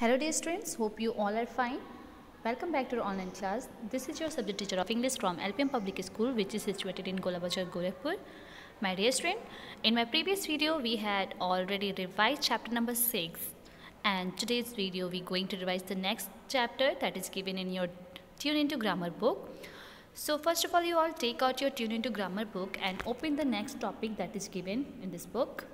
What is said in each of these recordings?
Hello dear students, hope you all are fine. Welcome back to our online class. This is your subject teacher of English from LPM Public School which is situated in Golabazar, Gorakhpur. My dear student, in my previous video we had already revised chapter number 6 and today's video we're going to revise the next chapter that is given in your Tune Into Grammar book. So first of all you all take out your Tune Into Grammar book and open the next topic that is given in this book.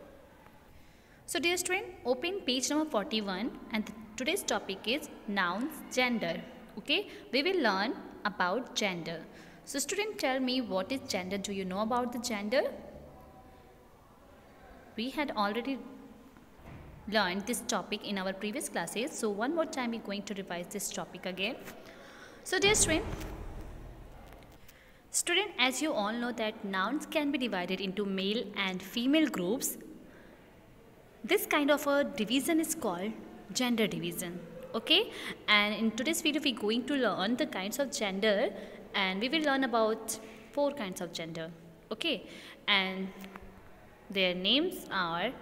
So dear student, open page number 41 and today's topic is nouns gender. Okay, we will learn about gender. So student tell me what is gender? Do you know about the gender? We had already learned this topic in our previous classes. So one more time we're going to revise this topic again. So dear student, student as you all know that nouns can be divided into male and female groups this kind of a division is called gender division okay? And in today's video we're going to learn the kinds of gender and we will learn about four kinds of gender okay? And their names are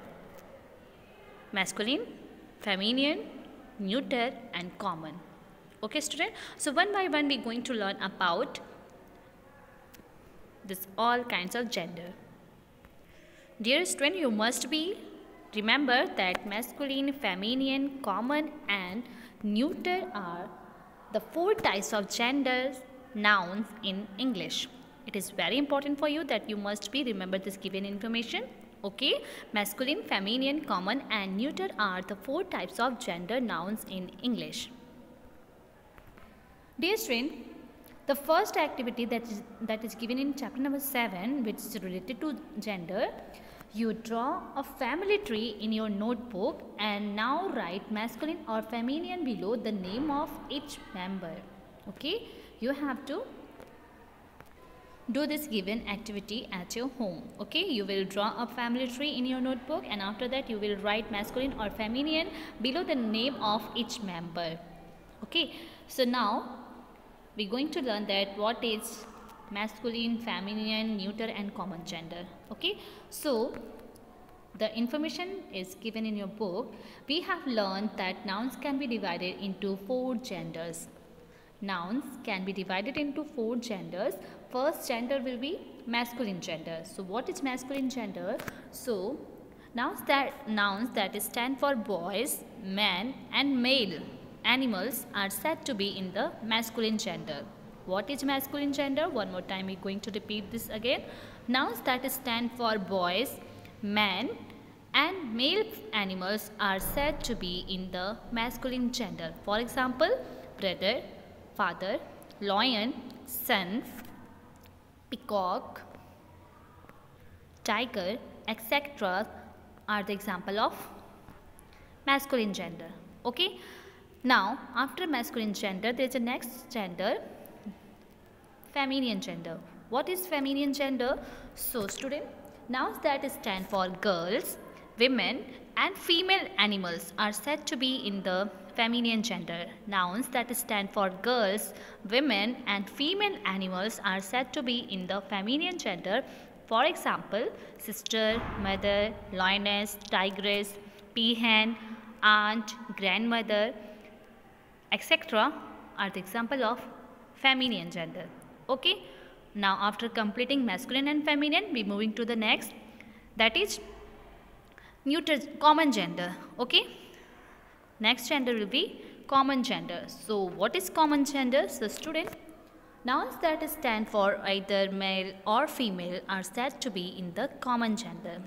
masculine feminine neuter and common okay student? So one by one we're going to learn about this all kinds of gender. Dear student you must be Remember that masculine, feminine, common and neuter are the four types of genders nouns in English. It is very important for you that you must be remember this given information. Okay, masculine, feminine, common and neuter are the four types of gender nouns in English. Dear student, the first activity that is, that is given in chapter number 7 which is related to gender you draw a family tree in your notebook and now write masculine or feminine below the name of each member. Okay, you have to do this given activity at your home. Okay, you will draw a family tree in your notebook and after that you will write masculine or feminine below the name of each member. Okay, so now we're going to learn that what is masculine, feminine, neuter and common gender. Okay. So, the information is given in your book. We have learned that nouns can be divided into four genders. Nouns can be divided into four genders. First gender will be masculine gender. So, what is masculine gender? So, nouns that nouns that stand for boys, men and male animals are said to be in the masculine gender. What is masculine gender? One more time we're going to repeat this again. Nouns that stand for boys, men and male animals are said to be in the masculine gender. For example, brother, father, lion, son, peacock, tiger, etc. are the example of masculine gender. Okay. Now, after masculine gender, there is a next gender feminine gender. What is feminine gender? So student, nouns that stand for girls, women and female animals are said to be in the feminine gender. Nouns that stand for girls, women and female animals are said to be in the feminine gender. For example, sister, mother, lioness, tigress, peahen, aunt, grandmother, etc. are the example of feminine gender okay? Now after completing masculine and feminine we moving to the next. That is neuter common gender. Okay? Next gender will be common gender. So what is common gender so student? Nouns that stand for either male or female are said to be in the common gender.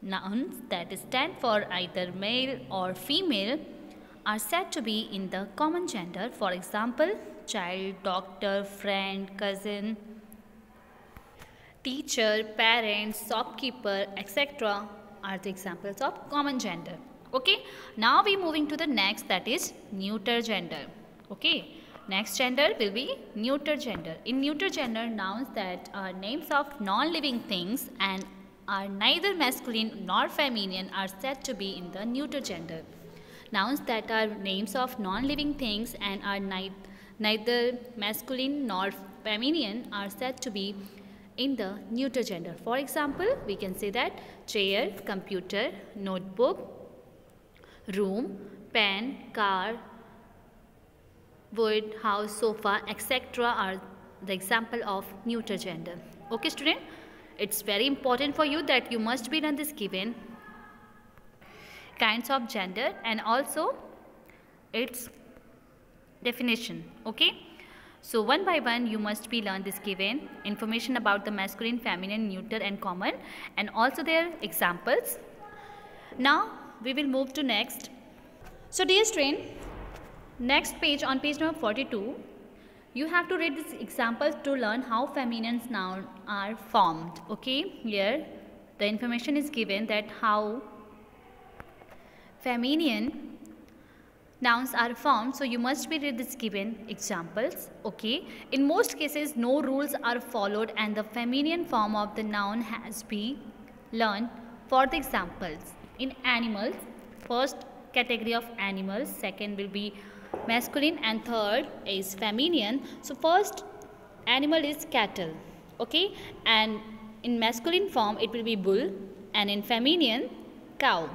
Nouns that stand for either male or female are said to be in the common gender. For example child, doctor, friend, cousin, teacher, parents, shopkeeper, etc. are the examples of common gender. Okay. Now we moving to the next that is neuter gender. Okay. Next gender will be neuter gender. In neuter gender, nouns that are names of non-living things and are neither masculine nor feminine are said to be in the neuter gender. Nouns that are names of non-living things and are neither neither masculine nor feminine are said to be in the neuter gender. For example, we can say that chair, computer, notebook, room, pen, car, wood, house, sofa, etc. are the example of neuter gender. Okay student? It's very important for you that you must be done this given kinds of gender and also its definition. Okay? So one by one you must be learn this given information about the masculine, feminine, neuter and common and also their examples. Now we will move to next. So dear student, next page on page number 42 you have to read this example to learn how feminine nouns are formed. Okay, here the information is given that how feminine nouns are formed so you must be read this given examples okay? In most cases no rules are followed and the feminine form of the noun has been learned for the examples. In animals first category of animals second will be masculine and third is feminine. So first animal is cattle okay? And in masculine form it will be bull and in feminine cow.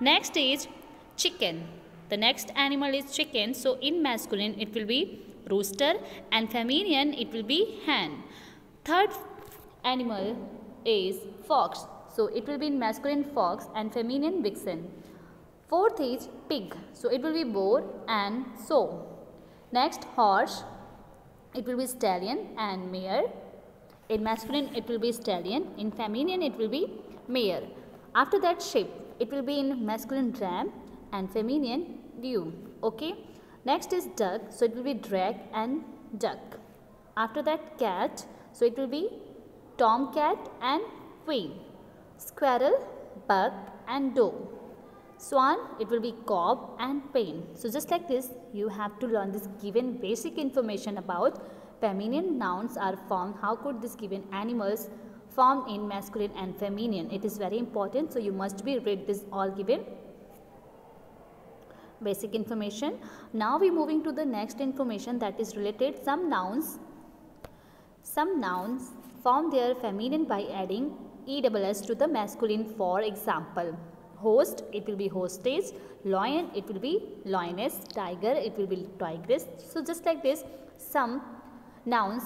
Next is chicken the next animal is chicken. So in masculine it will be rooster and feminine it will be hen. Third animal is fox. So it will be in masculine fox and feminine vixen. Fourth is pig. So it will be boar and sow. Next horse. It will be stallion and mare. In masculine it will be stallion. In feminine it will be mare. After that sheep. It will be in masculine ram and feminine dew okay? Next is duck so it will be drag and duck. After that cat so it will be tomcat and queen squirrel buck and doe. Swan it will be cob and pain. So just like this you have to learn this given basic information about feminine nouns are formed. How could this given animals form in masculine and feminine? It is very important so you must be read this all given basic information. Now we moving to the next information that is related some nouns. Some nouns form their feminine by adding EWS to the masculine for example. Host, it will be hostess. Lion, it will be lioness. Tiger, it will be tigress. So just like this, some nouns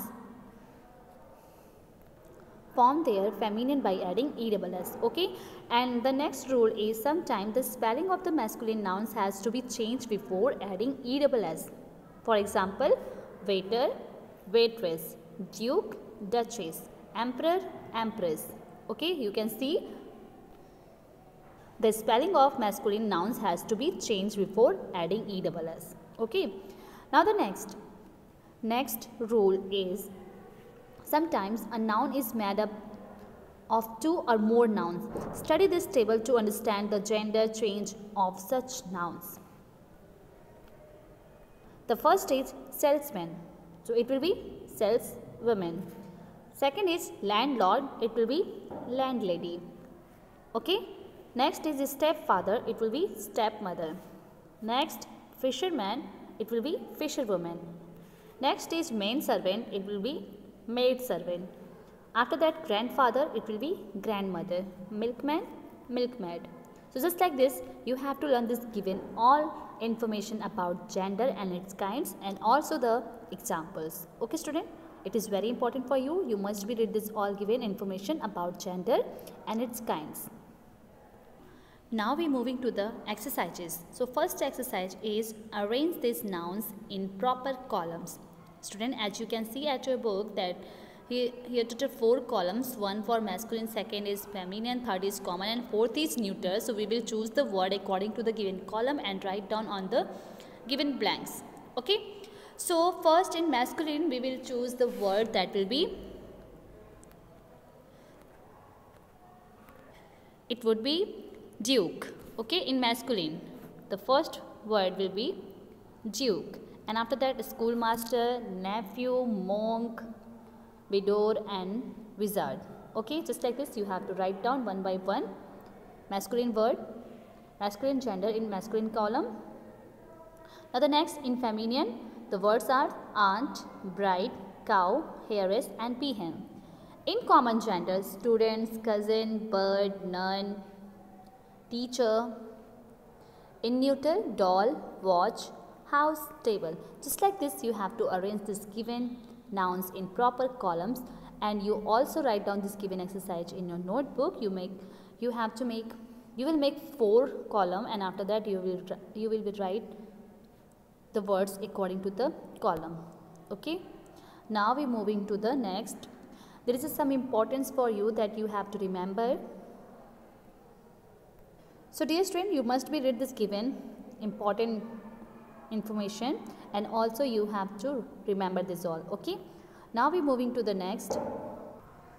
form their feminine by adding EWS. Okay. And the next rule is sometimes the spelling of the masculine nouns has to be changed before adding EWS. For example, waiter, waitress, duke, duchess, emperor, empress. Okay. You can see the spelling of masculine nouns has to be changed before adding EWS. Okay. Now the next, next rule is Sometimes a noun is made up of two or more nouns. Study this table to understand the gender change of such nouns. The first is salesman. So it will be saleswoman. Second is landlord. It will be landlady. Okay. Next is stepfather. It will be stepmother. Next fisherman. It will be fisherwoman. Next is main servant. It will be maid servant. After that grandfather it will be grandmother, milkman, milkmaid. So just like this you have to learn this given all information about gender and its kinds and also the examples. Okay student? It is very important for you. You must be read this all given information about gender and its kinds. Now we moving to the exercises. So first exercise is arrange these nouns in proper columns. Student, as you can see at your book that here, here total four columns, one for masculine, second is feminine, third is common and fourth is neuter. So we will choose the word according to the given column and write down on the given blanks. Okay. So first in masculine we will choose the word that will be it would be duke okay in masculine the first word will be duke and after that schoolmaster, nephew, monk, widow and wizard. Okay, just like this you have to write down one by one masculine word, masculine gender in masculine column. Now the next in feminine, the words are aunt, bride, cow, heiress and peahen. In common gender, students, cousin, bird, nun, teacher, In neuter, doll, watch, house, table. Just like this, you have to arrange this given nouns in proper columns and you also write down this given exercise in your notebook. You make, you have to make, you will make four column and after that you will, you will write the words according to the column. Okay. Now we're moving to the next. There is some importance for you that you have to remember so dear student, you must be read this given important information and also you have to remember this all. Okay. Now we moving to the next.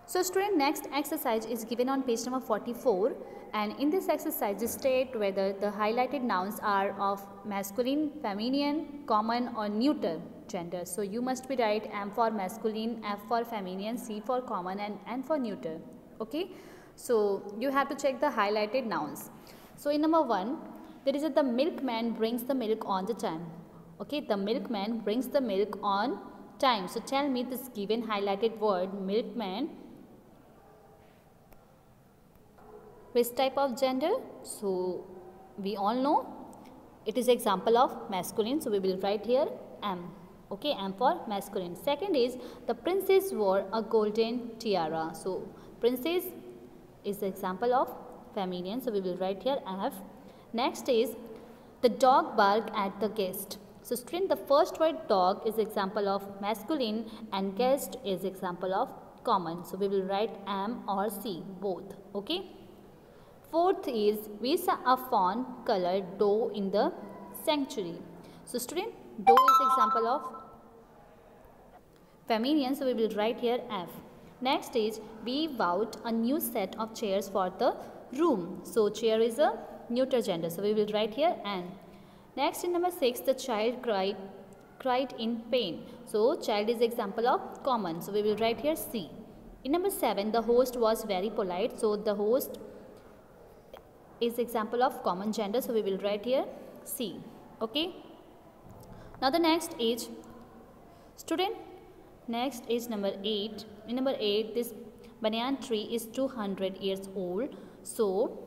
So student next exercise is given on page number 44 and in this exercise state whether the highlighted nouns are of masculine, feminine, common or neuter gender. So you must be right M for masculine, F for feminine, C for common and N for neuter. Okay. So you have to check the highlighted nouns. So in number 1, there is a the milkman brings the milk on the time. Okay, the milkman brings the milk on time. So tell me this given highlighted word milkman which type of gender? So we all know it is example of masculine. So we will write here M. Okay, M for masculine. Second is the princess wore a golden tiara. So princess is the example of feminine. So we will write here F. Next is the dog bark at the guest. So student the first word dog is example of masculine and guest is example of common. So we will write M or C both. Okay. Fourth is we saw a fawn colored doe in the sanctuary. So student doe is example of feminine. So we will write here F. Next is we bought a new set of chairs for the room. So chair is a neuter gender. So we will write here and. Next in number 6 the child cried cried in pain. So child is example of common. So we will write here C. In number 7 the host was very polite. So the host is example of common gender. So we will write here C. Okay. Now the next is student. Next is number 8. In number 8 this banyan tree is 200 years old. So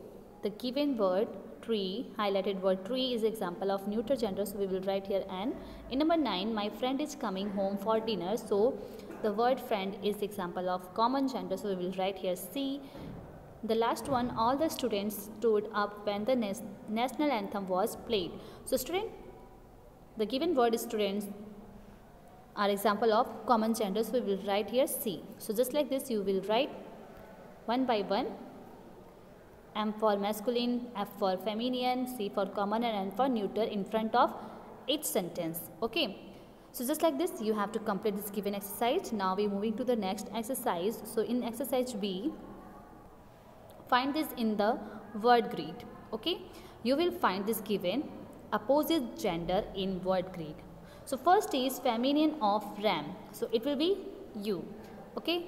the given word tree, highlighted word tree is example of neuter gender. So we will write here and in number 9 my friend is coming home for dinner. So the word friend is example of common gender. So we will write here C. The last one all the students stood up when the national anthem was played. So student the given word students are example of common gender. So we will write here C. So just like this you will write one by one M for masculine, F for feminine, C for common and N for neuter in front of each sentence. Okay. So just like this ewe have to complete this given exercise. Now we moving to the next exercise. So in exercise B, find this in the word grid. Okay. You will find this given opposite gender in word grid. So first is feminine of ram. So it will be you. Okay.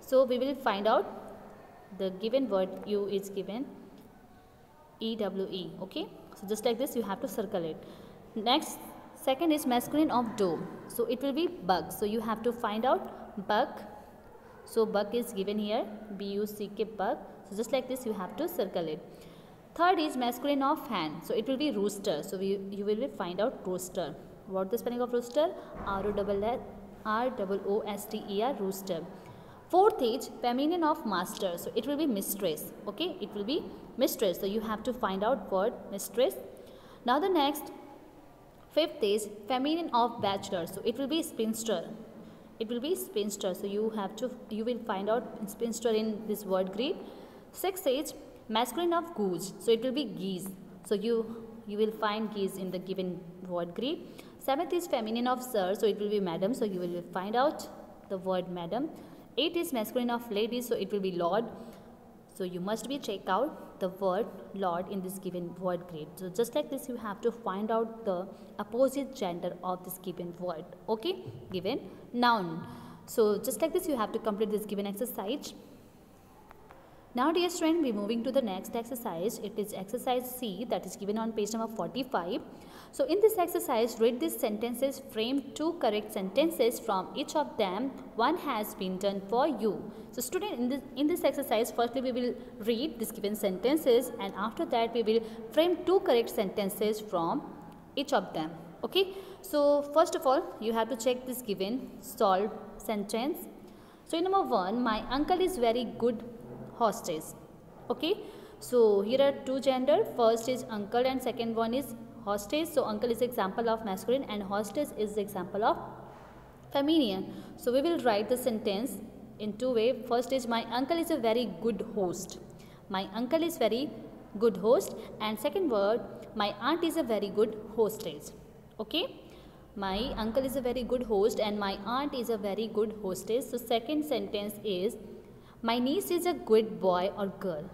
So we will find out the given word ewe is given ewe okay? So just like this you have to circle it. Next second is masculine of doe so it will be bug. So you have to find out bug. So bug is given here b u c k bug. So just like this you have to circle it. Third is masculine of hen so it will be rooster. So we, you will find out rooster. What the spelling of rooster? R o double r double o s t e r rooster Fourth is feminine of master. So it will be mistress. Okay, it will be mistress. So you have to find out word mistress. Now the next fifth is feminine of bachelor. So it will be spinster. It will be spinster. So you have to you will find out spinster in this word grid. Sixth is masculine of goose. So it will be geese. So you you will find geese in the given word grid. Seventh is feminine of sir. So it will be madam. So you will find out the word madam. 8 is masculine of ladies so it will be lord. So you must be check out the word lord in this given word grid so just like this you have to find out the opposite gender of this given word. Okay? Given noun. So just like this you have to complete this given exercise. Now dear student we moving to the next exercise. It is exercise c that is given on page number 45 So in this exercise, read these sentences, frame two correct sentences from each of them. One has been done for you. So student, in this, in this exercise, firstly we will read these given sentences and after that we will frame two correct sentences from each of them. Okay. So first of all, you have to check this given solved sentence. So in number one, my uncle is very good hostess. Okay. So here are two gender. First is uncle and second one is hostess. So uncle is example of masculine and hostess is example of feminine. So we will write the sentence in two way. First is my uncle is a very good host. My uncle is very good host and second word my aunt is a very good hostess. Okay. My uncle is a very good host and my aunt is a very good hostess. So second sentence is my niece is a good boy or girl.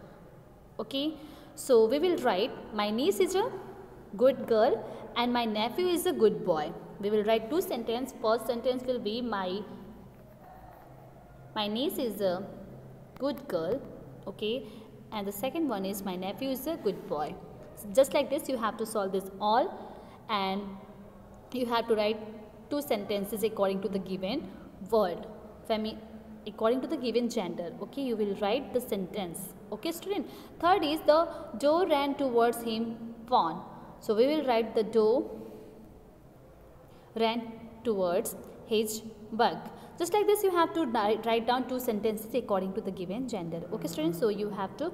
Okay. So we will write my niece is a good girl and my nephew is a good boy. We will write two sentences. First sentence will be my my niece is a good girl okay and the second one is my nephew is a good boy. So just like this you have to solve this all and you have to write two sentences according to the given word femi according to the given gender okay you will write the sentence okay student third is the door ran towards him fawn so we will write the doe ran towards his bug. Just like this you have to write down two sentences according to the given gender. Okay students, so you have to,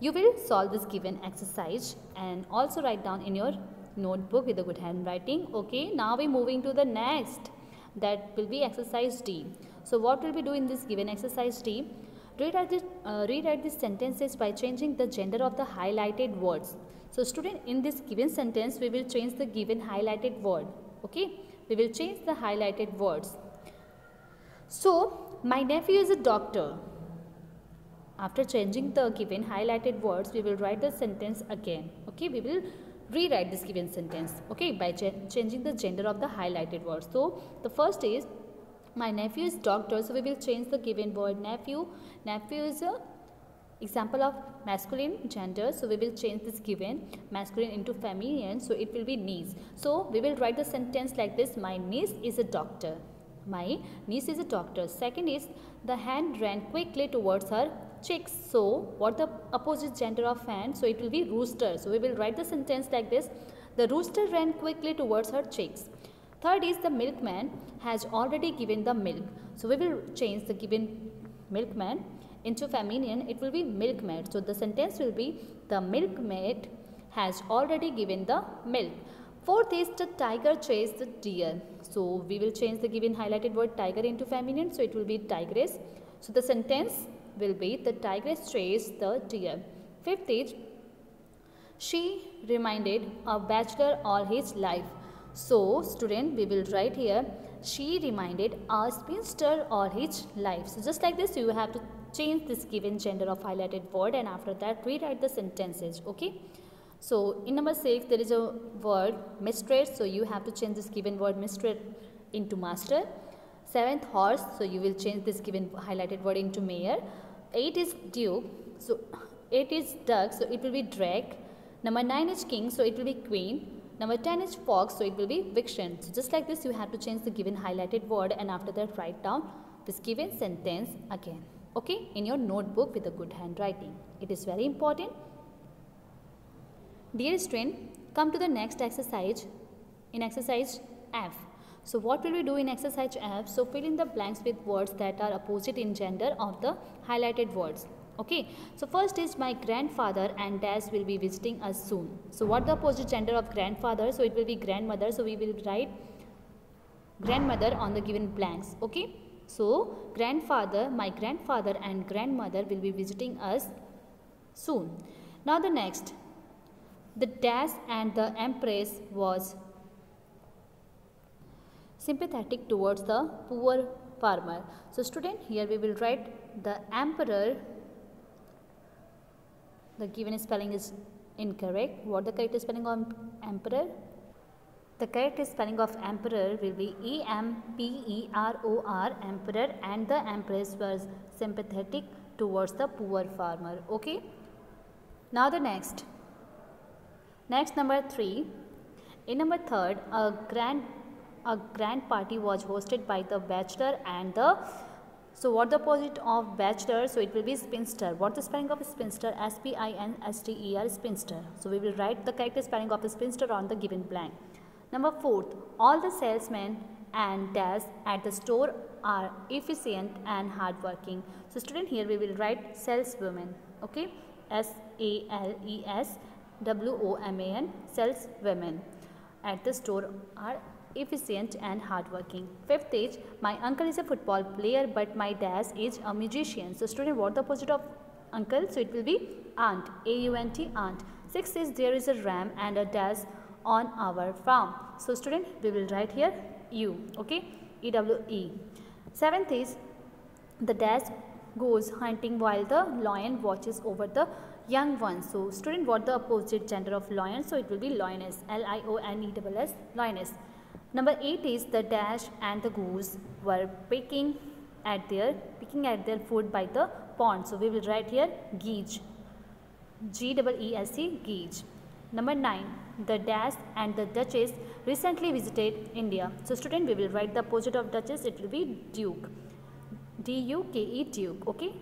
you will solve this given exercise and also write down in your notebook with a good handwriting. Okay, now we moving to the next that will be exercise D. So what will we do in this given exercise D? Rewrite, this, uh, rewrite these sentences by changing the gender of the highlighted words. So student in this given sentence we will change the given highlighted word. Okay. We will change the highlighted words. So my nephew is a doctor. After changing the given highlighted words we will write the sentence again. Okay. We will rewrite this given sentence. Okay. By ch changing the gender of the highlighted words. So the first is my nephew is doctor. So we will change the given word. Nephew. Nephew is a example of masculine gender so we will change this given masculine into feminine so it will be niece. So we will write the sentence like this. My niece is a doctor. My niece is a doctor. Second is the hand ran quickly towards her chicks so what the opposite gender of hen so it will be rooster. So we will write the sentence like this. The rooster ran quickly towards her chicks third is the milkman has already given the milk so we will change the given milkman into feminine, it will be milkmaid. So the sentence will be the milkmaid has already given the milk. Fourth is the tiger chased the deer. So we will change the given highlighted word tiger into feminine. So it will be tigress. So the sentence will be the tigress chased the deer. Fifth is she reminded a bachelor all his life. So student we will write here she reminded a spinster all his life. So just like this you have to change this given gender of highlighted word and after that rewrite the sentences okay? So in number 6 there is a word mistress so you have to change this given word mistress into master. Seventh horse so you will change this given highlighted word into mare. Eight is duke so eight is duck so it will be drake. Number nine is king so it will be queen number 10 is fox so it will be fiction. so just like this you have to change the given highlighted word and after that write down this given sentence again. Okay? In your notebook with a good handwriting. It is very important. Dear student come to the next exercise in exercise f. So what will we do in exercise f? So fill in the blanks with words that are opposite in gender of the highlighted words okay so first is my grandfather and dash will be visiting us soon so what the opposite gender of grandfather so it will be grandmother so we will write grandmother on the given blanks okay so, grandfather, my grandfather and grandmother will be visiting us soon. Now the next, the dash and the empress was sympathetic towards the poor farmer. So student, here we will write the emperor, the given spelling is incorrect. What the correct spelling of emperor? The correct spelling of emperor will be E-M-P-E-R-O-R, emperor and the empress was sympathetic towards the poor farmer. Okay. Now the next. Next number 3. In number third, a grand a grand party was hosted by the bachelor and the so what the opposite of bachelor? So it will be spinster. What the spelling of spinster? S-P-I-N-S-T-E-R spinster. So we will write the correct spelling of spinster on the given blank. Number fourth, all the salesmen and dash at the store are efficient and hardworking. So student here we will write saleswoman. Okay, S-A-L-E-S W-O-M-A-N saleswomen at the store are efficient and hardworking. Fifth is, my uncle is a football player but my dad is a musician. So student, what the opposite of uncle? So it will be aunt, A-ewe-N-T, aunt. Sixth is, there is a ram and a dash on our farm. So student, we will write here U, okay, E-W-E. Seventh is, the dash goes hunting while the lion watches over the young ones. So student, what the opposite gender of lion? So it will be lioness, L-I-O-N-E-S-S, lioness. Number 8 is the dash and the goose were picking at their picking at their food by the pond. So we will write here geese. G double E S E geese. Number 9 the dash and the duchess recently visited India. So student we will write the opposite of duchess it will be duke. D U K E duke okay.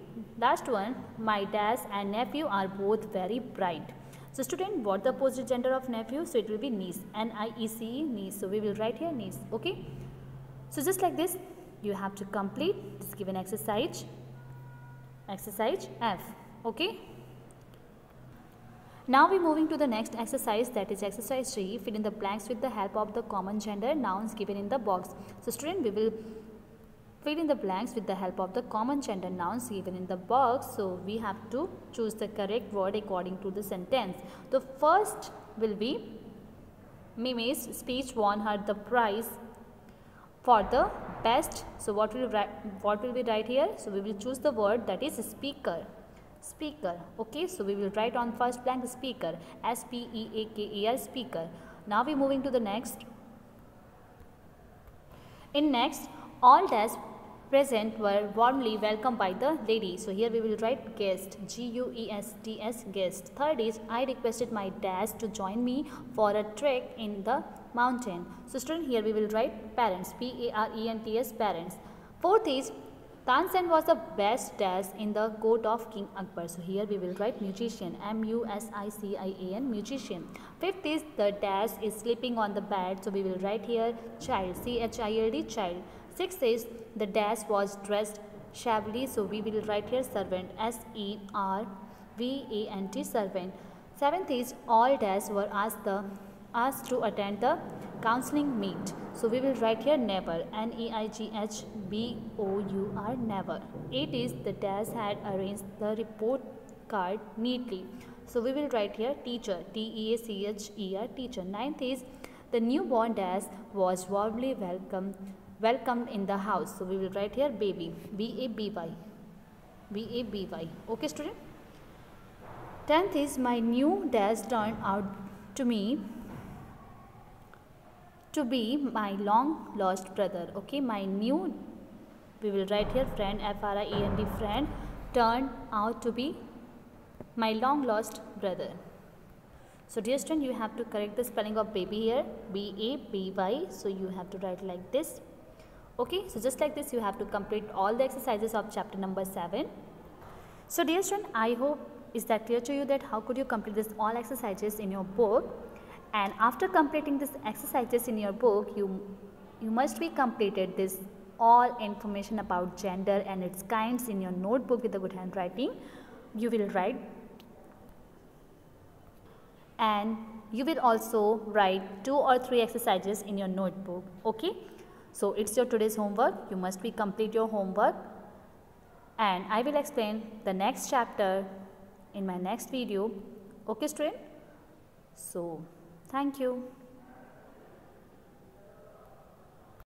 Last one my dash and nephew are both very bright. So student, what the opposite gender of nephew? So it will be niece, N-I-E-C-E, niece. So we will write here niece, okay? So just like this, you have to complete this given exercise, exercise F, okay? Now we're moving to the next exercise that is exercise 3, fill in the blanks with the help of the common gender nouns given in the box. So student, we will Fill in the blanks with the help of the common gender nouns given in the box. So we have to choose the correct word according to the sentence. The first will be Mimi's speech won her the prize for the best. So what will, write, what will we write here? So we will choose the word that is speaker. Speaker. Okay, so we will write on first blank speaker. S-P-E-A-K-E-R speaker. Now we moving to the next. In next, all tests present were warmly welcomed by the lady. So here we will write guest, G-U-E-S-T-S, guest. Third is, I requested my dad to join me for a trek in the mountain. So student, here we will write parents, P-A-R-E-N-T-S, parents. Fourth is, Tansen was the best dad in the court of King Akbar. So here we will write musician, M-U-S-I-C-I-A-N, musician. Fifth is, the dad is sleeping on the bed. So we will write here child, C-H-I-L-D, child. Sixth is the dash was dressed shabbily. So we will write here servant S E R V A N T servant. Seventh is all dash were asked the asked to attend the counseling meet. So we will write here never N E I G H B O U R never. Eight is the dash had arranged the report card neatly. So we will write here teacher T E A C H E R teacher. Ninth is the newborn dash was warmly welcomed welcomed in the house. So we will write here baby, B-A-B-Y, B-A-B-Y. Okay student? Tenth is my new dash turned out to me to be my long lost brother. Okay, my new, we will write here friend, F-R-I-E-N-D friend, turned out to be my long lost brother. So dear student, you have to correct the spelling of baby here, B-A-B-Y. So you have to write like this okay so just like this you have to complete all the exercises of chapter number 7 so dear student i hope is that clear to you that how could you complete this all exercises in your book? And after completing this exercises in your book you you must be completed this all information about gender and its kinds in your notebook with a good handwriting. You will write and you will also write two or three exercises in your notebook okay so it's your today's homework. You must be complete your homework. And I will explain the next chapter in my next video. Okay student? So thank you.